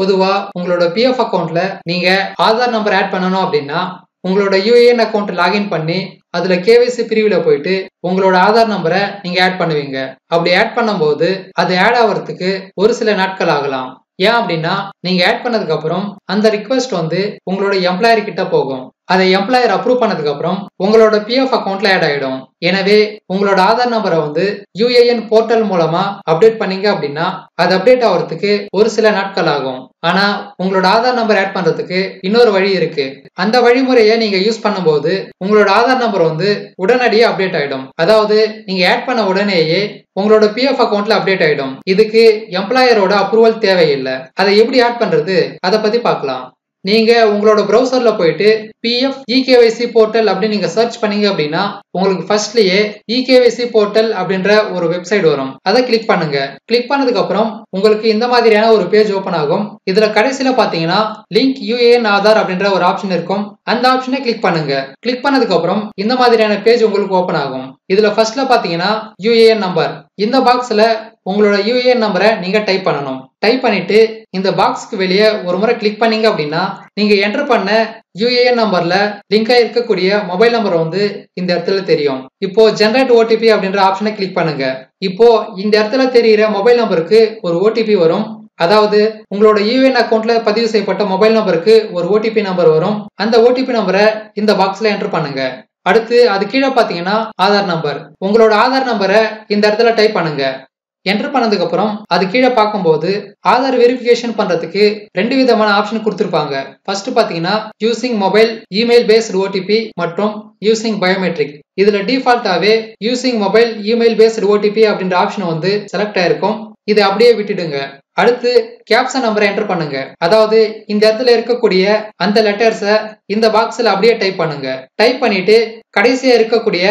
பொதுவா உங்களோட பிஎஃப் அக்கௌண்ட்ல நீங்க ஆதார் நம்பர் ஆட் பண்ணணும் அப்படின்னா உங்களோட யூஏஎன் அக்கௌண்ட் லாகின் பண்ணி அதுல கேவிசி பிரிவுல போயிட்டு உங்களோட ஆதார் நம்பரை நீங்க ஆட் பண்ணுவீங்க. அப்படி ஆட் பண்ணும்போது அது ஆட் ஆகிறதுக்கு ஒரு சில நாட்கள் ஆகலாம். ஏன் அப்படின்னா நீங்க ஆட் பண்ணதுக்கு அப்புறம் அந்த ரிக்வெஸ்ட் வந்து உங்களோட எம்ப்ளாயர் கிட்ட போகும். அதை எம்ப்ளாயர் அப்ரூவ் பண்ணதுக்கு அப்புறம் உங்களோட பிஎஃப் அக்கௌண்ட்ல ஆட் ஆயிடும். எனவே உங்களோட ஆதார் நம்பரை வந்து யூஏஎன் போர்ட்டல் மூலமா அப்டேட் பண்ணீங்க அப்படின்னா அது அப்டேட் ஆகிறதுக்கு ஒரு சில நாட்கள் ஆகும். ஆனா உங்களோட ஆதார் நம்பர் ஆட் பண்றதுக்கு இன்னொரு வழி இருக்கு. அந்த வழிமுறையை நீங்க யூஸ் பண்ணும்போது உங்களோட ஆதார் நம்பர் வந்து உடனடியே அப்டேட் ஆயிடும். அதாவது நீங்க ஆட் பண்ண உடனேயே உங்களோட பிஎஃப் அக்கௌண்ட்ல அப்டேட் ஆயிடும். இதுக்கு எம்ப்ளாயரோட அப்ரூவல் தேவையில்லை. அதை எப்படி ஆட் பண்றது? அதை பத்தி பார்க்கலாம். நீங்க உங்களோட ப்ரௌசர்ல போயிட்டு பிஎஃப் இகேவைசி போர்ட்டல் அப்படின்னு நீங்க சர்ச் பண்ணீங்க அப்படின்னா உங்களுக்கு ஃபர்ஸ்ட்லயே இகேவைசி போர்ட்டல் அப்படின்ற ஒரு வெப்சைட் வரும். அதை கிளிக் பண்ணுங்க. கிளிக் பண்ணதுக்கு அப்புறம் உங்களுக்கு இந்த மாதிரியான ஒரு பேஜ் ஓபன் ஆகும். இதுல கடைசியில பாத்தீங்கன்னா லிங்க் யூஏஎன் ஆதார் அப்படின்ற ஒரு ஆப்ஷன் இருக்கும். அந்த ஆப்ஷனை கிளிக் பண்ணுங்க. கிளிக் பண்ணதுக்கு அப்புறம் இந்த மாதிரியான பேஜ் உங்களுக்கு ஓபன் ஆகும். இதுல ஃபர்ஸ்ட்ல பாத்தீங்கன்னா யூஏஎன் நம்பர் இந்த பாக்ஸ்ல உங்களோட யூஏஎன் நம்பரை நீங்க டைப் பண்ணணும். டைப் பண்ணிட்டு இந்த பாக்ஸ்க்கு வெளியே ஒரு முறை கிளிக் பண்ணீங்க அப்படின்னா நீங்க என்டர் பண்ண யூஏஎன் நம்பர்ல லிங்க் இருக்கக்கூடிய மொபைல் நம்பர் வந்து இந்த இடத்துல தெரியும். இப்போ ஜென்ரேட் ஓடிபி அப்படின்ற ஆப்ஷனை கிளிக் பண்ணுங்க. இப்போ இந்த இடத்துல தெரியிற மொபைல் நம்பருக்கு ஒரு ஓடிபி வரும். அதாவது உங்களோட யூஏஎன் அக்கௌண்ட்ல பதிவு செய்யப்பட்ட மொபைல் நம்பருக்கு ஒரு ஓடிபி நம்பர் வரும். அந்த ஓடிபி நம்பரை இந்த பாக்ஸ்ல என்டர் பண்ணுங்க. அடுத்து அது கீழே பாத்தீங்கன்னா ஆதார் நம்பர் உங்களோட ஆதார் நம்பரை இந்த இடத்துல டைப் பண்ணுங்க. என்டர் பண்ணதுக்கு அப்புறம் அது கீழே பார்க்கும்போது ஆதார் வெரிஃபிகேஷன் பண்றதுக்கு ரெண்டு விதமான ஆப்ஷன் கொடுத்துருப்பாங்க. ஃபர்ஸ்ட் பாத்தீங்கன்னா using mobile email based OTP மற்றும் யூசிங் பயோமெட்ரிக் இதுல டிஃபால்ட்டாவே using mobile email based OTP அப்படின்ற ஆப்ஷன் வந்து செலக்ட் ஆயிருக்கும். இதை அப்படியே விட்டுடுங்க. அடுத்து கேப்சா நம்பரை என்டர் பண்ணுங்க. அதாவது இந்த இடத்துல இருக்கக்கூடிய அந்த லெட்டர்ஸை இந்த பாக்ஸ்ல அப்படியே டைப் பண்ணுங்க. டைப் பண்ணிட்டு கடைசியா இருக்கக்கூடிய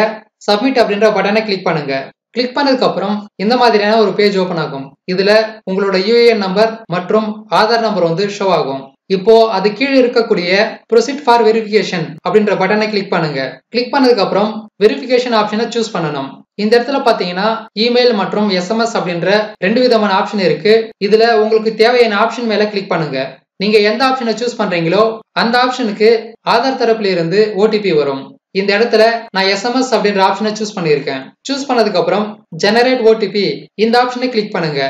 சப்மிட் அப்படின்ற பட்டனை கிளிக் பண்ணுங்க. கிளிக் பண்ணதுக்கு அப்புறம் இந்த மாதிரியான ஒரு பேஜ் ஓபன் ஆகும். இதுல உங்களோட யூஏஎன் நம்பர் மற்றும் ஆதார் நம்பர் வந்து ஷோ ஆகும். இப்போ அது கீழே இருக்கக்கூடிய ப்ரொசீட் ஃபார் வெரிஃபிகேஷன் அப்படின்ற பட்டனை கிளிக் பண்ணுங்க. கிளிக் பண்ணதுக்கு அப்புறம் வெரிஃபிகேஷன் ஆப்ஷனை சூஸ் பண்ணணும். இந்த இடத்துல பாத்தீங்கன்னா இமெயில் மற்றும் எஸ்எம்எஸ் அப்படின்ற ரெண்டு விதமான ஆப்ஷன் இருக்கு. இதுல உங்களுக்கு தேவையான ஆப்ஷன் மேல கிளிக் பண்ணுங்க. நீங்க எந்த ஆப்ஷனை சூஸ் பண்றீங்களோ அந்த ஆப்ஷனுக்கு ஆதார் தரப்புல இருந்து ஓடிபி வரும். இந்த இடத்துல நான் எஸ்எம்எஸ் அப்படின்ற ஆப்ஷனை சூஸ் பண்ணியிருக்கேன். சூஸ் பண்ணதுக்கு அப்புறம் ஜெனரேட் ஓடிபி இந்த ஆப்ஷனை கிளிக் பண்ணுங்க.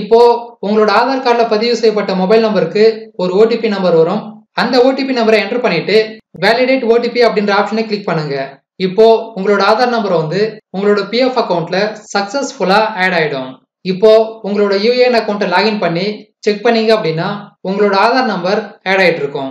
இப்போ உங்களோட ஆதார் கார்டில் பதிவு செய்யப்பட்ட மொபைல் நம்பருக்கு ஒரு ஓடிபி நம்பர் வரும். அந்த ஓடிபி நம்பரை என்டர் பண்ணிட்டு வேலிடேட் ஓடிபி அப்படின்ற ஆப்ஷனை கிளிக் பண்ணுங்க. இப்போ உங்களோட ஆதார் நம்பர் வந்து உங்களோட பிஎஃப் அக்கௌண்ட்ல சக்சஸ்ஃபுல்லா ஆட் ஆயிடும். இப்போ உங்களோட யூஏஎன் அக்கௌண்ட்டை லாகின் பண்ணி செக் பண்ணீங்க அப்படின்னா உங்களோட ஆதார் நம்பர் ஆட் ஆயிட்டு இருக்கும்